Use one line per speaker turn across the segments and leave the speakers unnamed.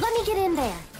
Let me get in there.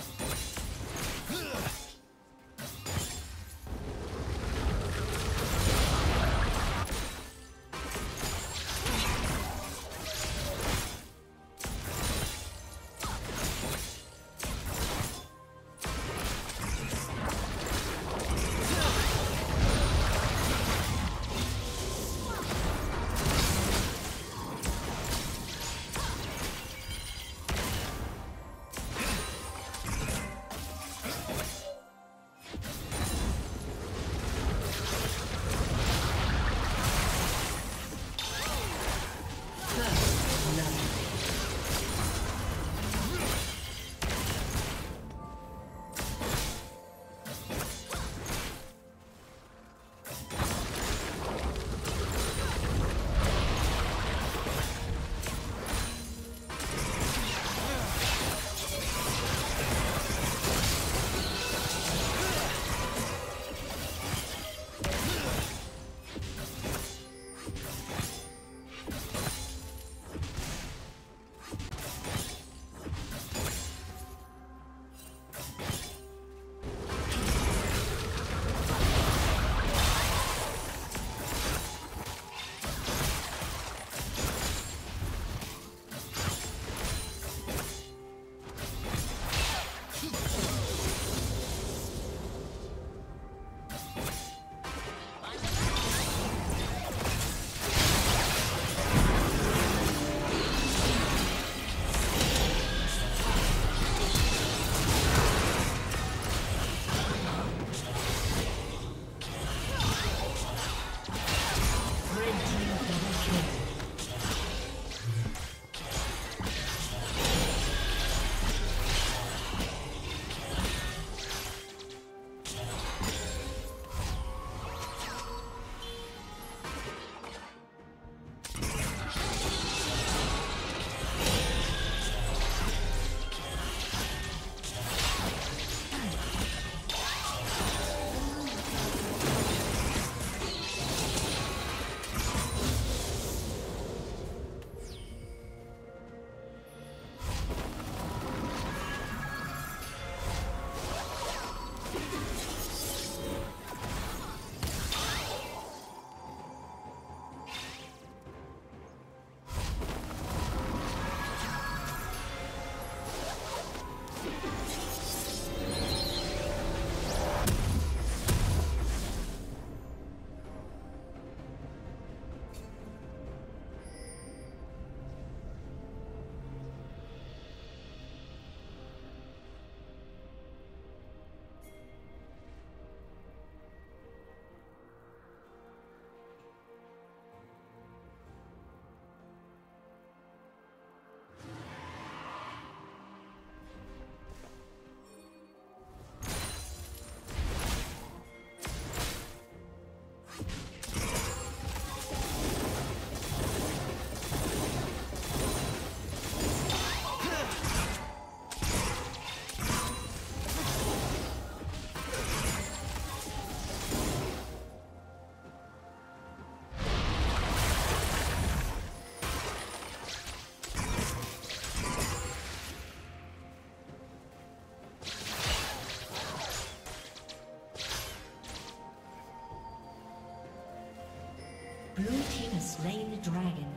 Dragon.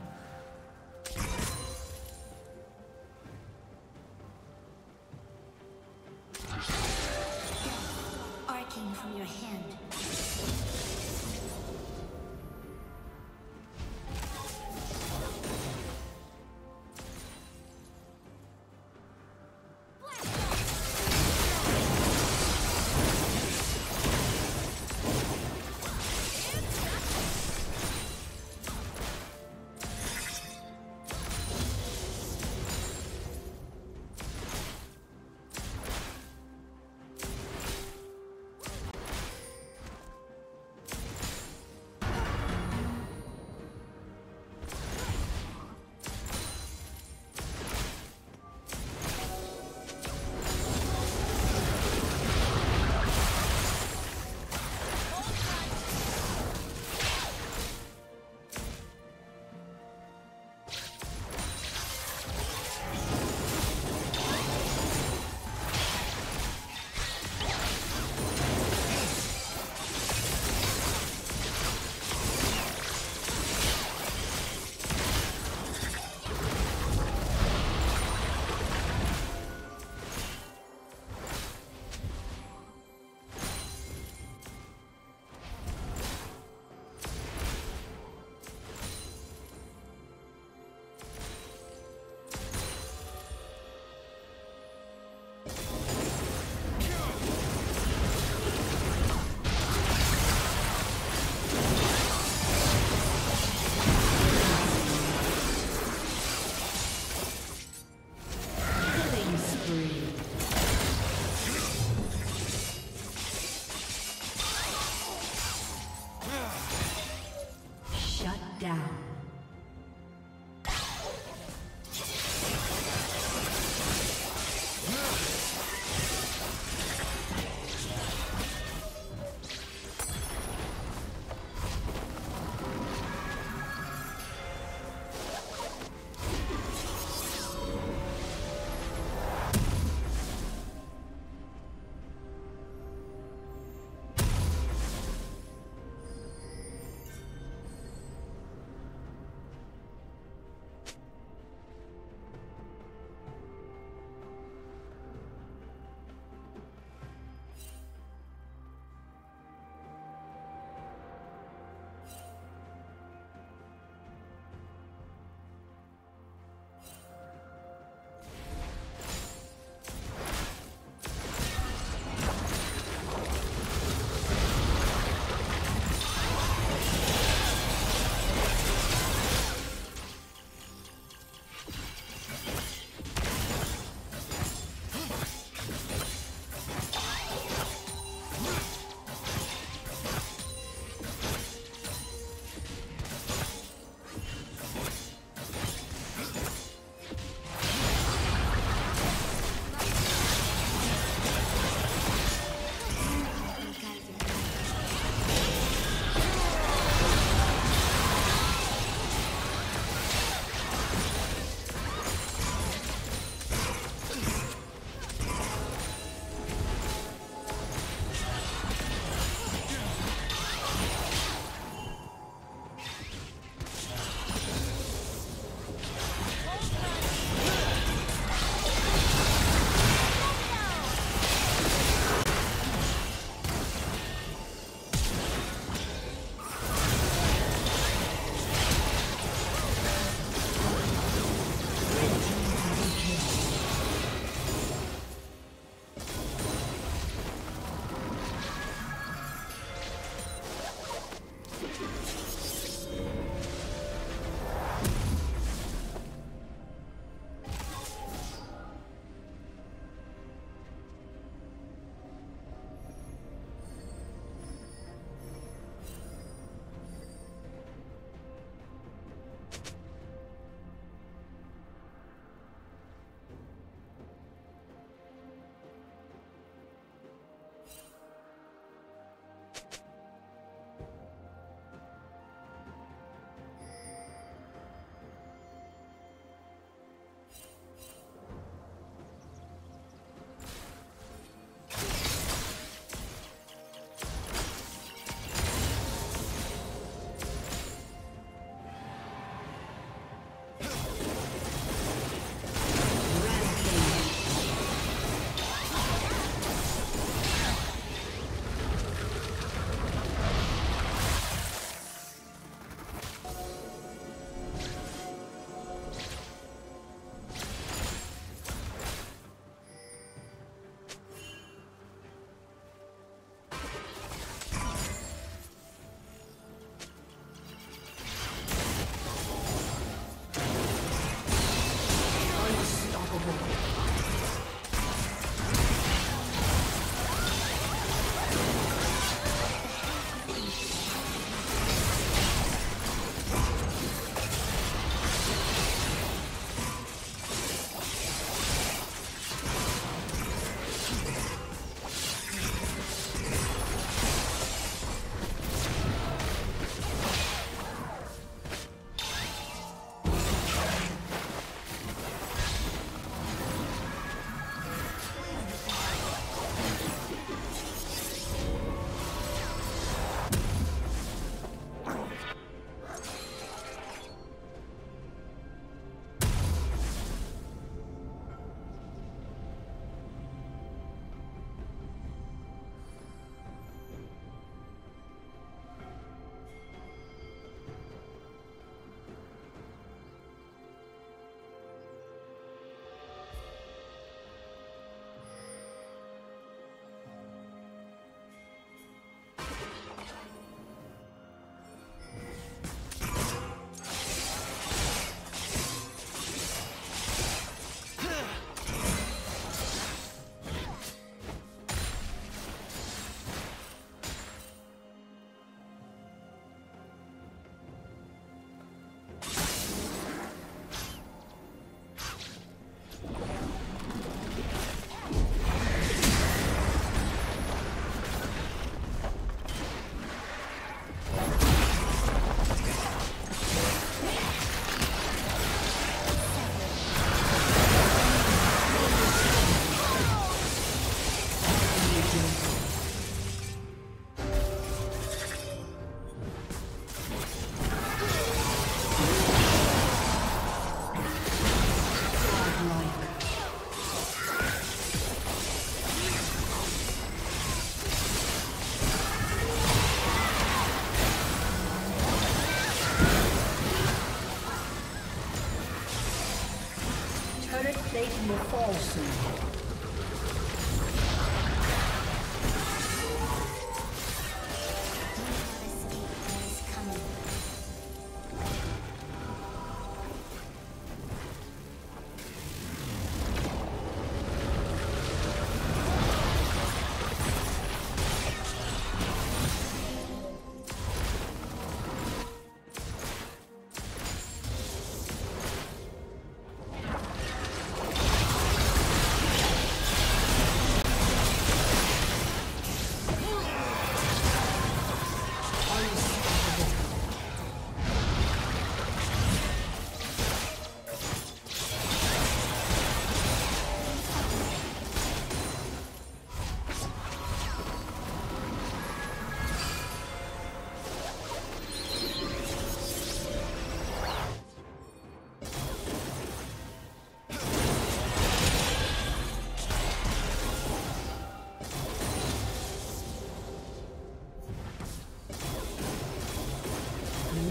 team of false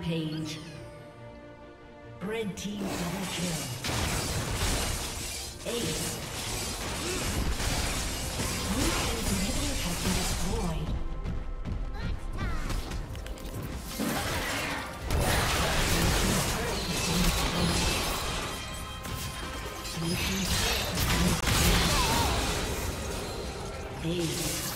Rampage. Red team double kill. Ace. Blue team's.